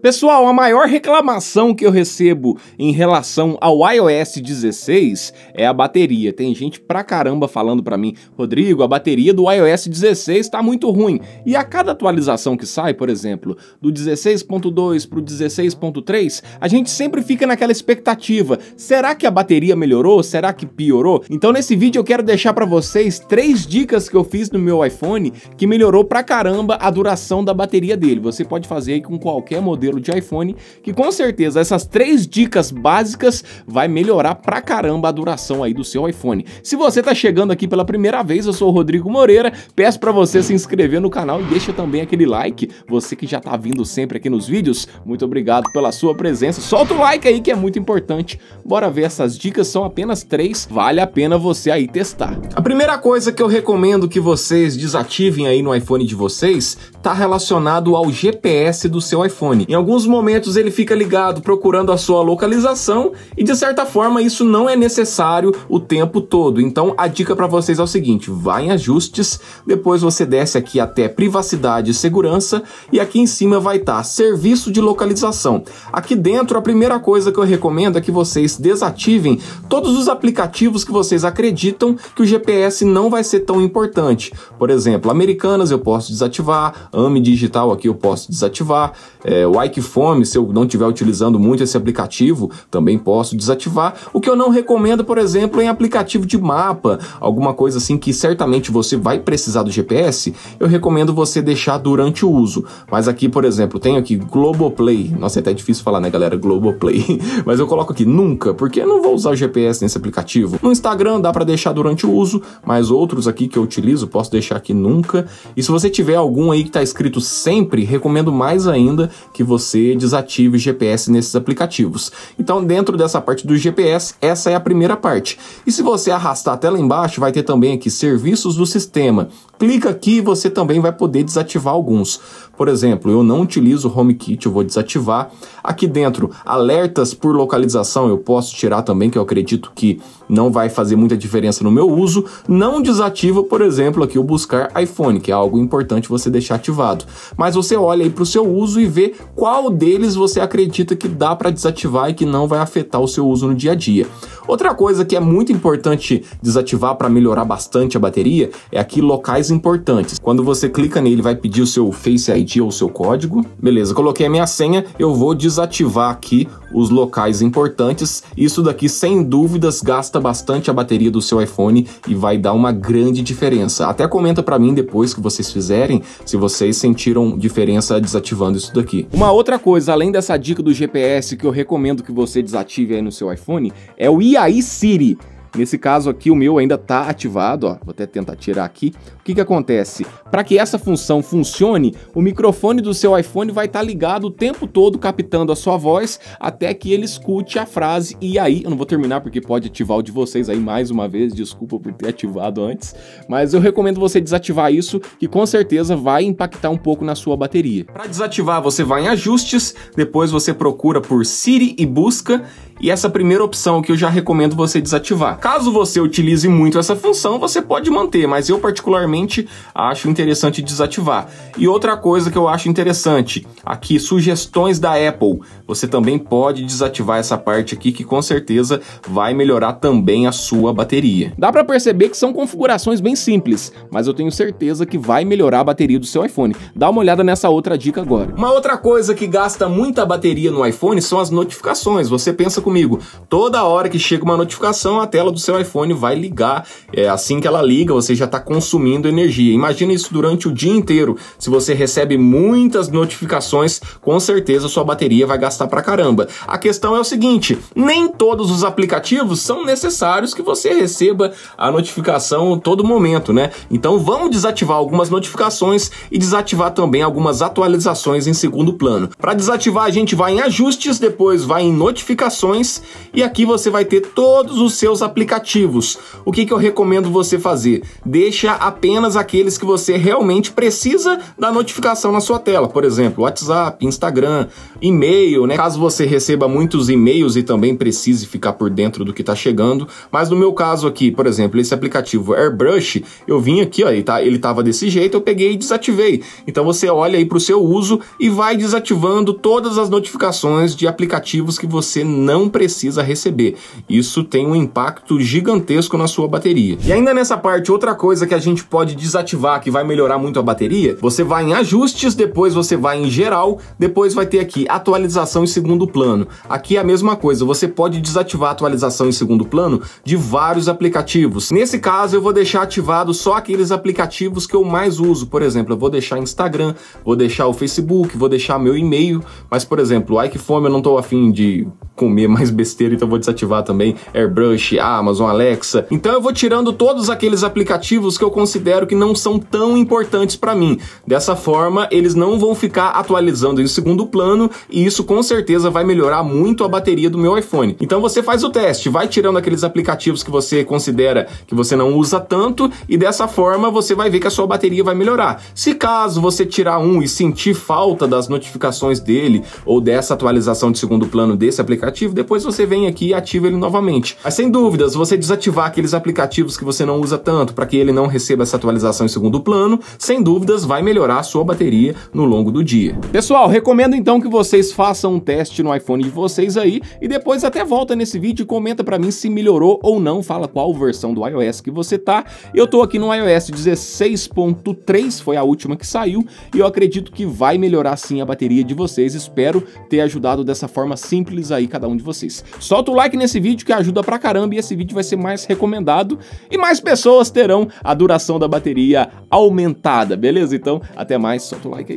Pessoal, a maior reclamação que eu recebo em relação ao iOS 16 é a bateria. Tem gente pra caramba falando pra mim, Rodrigo, a bateria do iOS 16 tá muito ruim. E a cada atualização que sai, por exemplo, do 16.2 pro 16.3, a gente sempre fica naquela expectativa. Será que a bateria melhorou? Será que piorou? Então nesse vídeo eu quero deixar pra vocês três dicas que eu fiz no meu iPhone que melhorou pra caramba a duração da bateria dele. Você pode fazer aí com qualquer modelo modelo de iPhone, que com certeza essas três dicas básicas vai melhorar pra caramba a duração aí do seu iPhone. Se você tá chegando aqui pela primeira vez, eu sou o Rodrigo Moreira, peço para você se inscrever no canal e deixa também aquele like. Você que já tá vindo sempre aqui nos vídeos, muito obrigado pela sua presença. Solta o like aí que é muito importante. Bora ver essas dicas, são apenas três, vale a pena você aí testar. A primeira coisa que eu recomendo que vocês desativem aí no iPhone de vocês tá relacionado ao GPS do seu iPhone. Em alguns momentos ele fica ligado procurando a sua localização e de certa forma isso não é necessário o tempo todo. Então a dica para vocês é o seguinte: vá em ajustes, depois você desce aqui até privacidade e segurança e aqui em cima vai estar tá, serviço de localização. Aqui dentro a primeira coisa que eu recomendo é que vocês desativem todos os aplicativos que vocês acreditam que o GPS não vai ser tão importante. Por exemplo, Americanas eu posso desativar, AMI Digital aqui eu posso desativar, é, o Fome, se eu não estiver utilizando muito esse aplicativo, também posso desativar. O que eu não recomendo, por exemplo, é em aplicativo de mapa, alguma coisa assim que certamente você vai precisar do GPS, eu recomendo você deixar durante o uso. Mas aqui, por exemplo, tenho aqui Globoplay. Nossa, é até difícil falar, né, galera? Globoplay. Mas eu coloco aqui nunca, porque eu não vou usar o GPS nesse aplicativo. No Instagram dá para deixar durante o uso, mas outros aqui que eu utilizo posso deixar aqui nunca. E se você tiver algum aí que está escrito sempre, recomendo mais ainda que você desative o GPS nesses aplicativos. Então, dentro dessa parte do GPS, essa é a primeira parte. E se você arrastar até lá embaixo, vai ter também aqui serviços do sistema. Clica aqui e você também vai poder desativar alguns. Por exemplo, eu não utilizo o HomeKit, eu vou desativar. Aqui dentro, alertas por localização eu posso tirar também, que eu acredito que não vai fazer muita diferença no meu uso. Não desativa, por exemplo, aqui o buscar iPhone, que é algo importante você deixar. Mas você olha aí para o seu uso e vê qual deles você acredita que dá para desativar e que não vai afetar o seu uso no dia a dia. Outra coisa que é muito importante desativar para melhorar bastante a bateria é aqui locais importantes. Quando você clica nele, vai pedir o seu Face ID ou o seu código. Beleza, coloquei a minha senha, eu vou desativar aqui os locais importantes. Isso daqui, sem dúvidas, gasta bastante a bateria do seu iPhone e vai dar uma grande diferença. Até comenta para mim depois que vocês fizerem se vocês sentiram diferença desativando isso daqui. Uma outra coisa, além dessa dica do GPS que eu recomendo que você desative aí no seu iPhone, é o aí Siri. Nesse caso aqui, o meu ainda está ativado, ó. Vou até tentar tirar aqui. O que que acontece? Para que essa função funcione, o microfone do seu iPhone vai estar tá ligado o tempo todo captando a sua voz até que ele escute a frase e aí, eu não vou terminar porque pode ativar o de vocês aí mais uma vez, desculpa por ter ativado antes, mas eu recomendo você desativar isso, que com certeza vai impactar um pouco na sua bateria. Para desativar, você vai em ajustes, depois você procura por Siri e busca e essa primeira opção que eu já recomendo você desativar. Caso você utilize muito essa função, você pode manter, mas eu particularmente acho interessante desativar. E outra coisa que eu acho interessante, aqui sugestões da Apple, você também pode desativar essa parte aqui que com certeza vai melhorar também a sua bateria. Dá para perceber que são configurações bem simples, mas eu tenho certeza que vai melhorar a bateria do seu iPhone. Dá uma olhada nessa outra dica agora. Uma outra coisa que gasta muita bateria no iPhone são as notificações. Você pensa comigo, toda hora que chega uma notificação, a tela do seu iPhone vai ligar. É assim que ela liga, você já está consumindo energia. Imagina isso durante o dia inteiro. Se você recebe muitas notificações, com certeza sua bateria vai gastar pra caramba. A questão é o seguinte: nem todos os aplicativos são necessários que você receba a notificação todo momento, né? Então vamos desativar algumas notificações e desativar também algumas atualizações em segundo plano. Para desativar, a gente vai em ajustes, depois vai em notificações notificações e aqui você vai ter todos os seus aplicativos. O que, que eu recomendo você fazer? Deixa apenas aqueles que você realmente precisa da notificação na sua tela, por exemplo, WhatsApp, Instagram, e-mail, né? Caso você receba muitos e-mails e também precise ficar por dentro do que está chegando, mas no meu caso aqui, por exemplo, esse aplicativo Airbrush, eu vim aqui, ó, ele, tá, ele tava desse jeito, eu peguei e desativei. Então você olha aí para o seu uso e vai desativando todas as notificações de aplicativos que você não precisa receber. Isso tem um impacto gigantesco na sua bateria. E ainda nessa parte, outra coisa que a gente pode desativar que vai melhorar muito a bateria, você vai em ajustes, depois você vai em geral, depois vai ter aqui atualização em segundo plano. Aqui é a mesma coisa, você pode desativar a atualização em segundo plano de vários aplicativos. Nesse caso, eu vou deixar ativado só aqueles aplicativos que eu mais uso. Por exemplo, eu vou deixar Instagram, vou deixar o Facebook, vou deixar meu e-mail, mas por exemplo, o iFome eu não estou afim de comer mais besteira, então vou desativar também Airbrush, Amazon, Alexa. Então eu vou tirando todos aqueles aplicativos que eu considero que não são tão importantes para mim. Dessa forma, eles não vão ficar atualizando em segundo plano e isso com certeza vai melhorar muito a bateria do meu iPhone. Então você faz o teste, vai tirando aqueles aplicativos que você considera que você não usa tanto e dessa forma você vai ver que a sua bateria vai melhorar. Se caso você tirar um e sentir falta das notificações dele ou dessa atualização de segundo plano desse aplicativo, depois você vem aqui e ativa ele novamente. Mas sem dúvidas, você desativar aqueles aplicativos que você não usa tanto para que ele não receba essa atualização em segundo plano, sem dúvidas vai melhorar a sua bateria no longo do dia. Pessoal, recomendo então que vocês façam um teste no iPhone de vocês aí e depois até volta nesse vídeo e comenta para mim se melhorou ou não, fala qual versão do iOS que você tá. Eu tô aqui no iOS 16.3, foi a última que saiu, e eu acredito que vai melhorar sim a bateria de vocês. Espero ter ajudado dessa forma simples aí cada um de vocês. Solta o like nesse vídeo que ajuda pra caramba e esse vídeo vai ser mais recomendado e mais pessoas terão a duração da bateria aumentada, beleza? Então, até mais, solta o like aí.